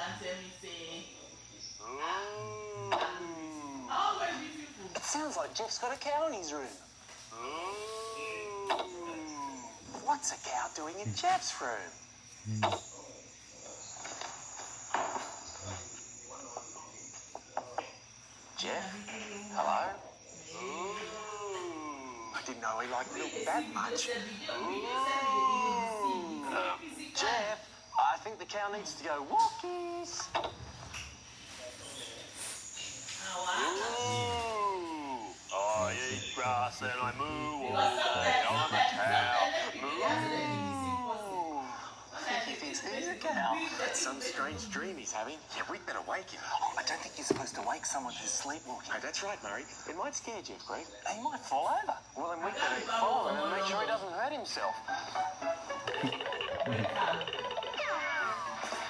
you tell me, say, Ooh. oh, very beautiful. It sounds like Jeff's got a cow in his room. Ooh. What's a cow doing in Jeff's room? Jeff? Hello? Ooh. I didn't know he liked milk that much. The think the cow needs to go walkies. Ah, wow. Ooh. I eat grass and I moo all day. I'm a cow. sometimes, sometimes, I think he he's a cow. That's some strange dream he's having. Yeah, we'd better wake him. Oh, I don't think you're supposed to wake someone who's sleepwalking. Oh, that's right, Murray. It might scare Jeff, Greg. He might fall over. Well, then we better follow him and make sure he doesn't hurt himself.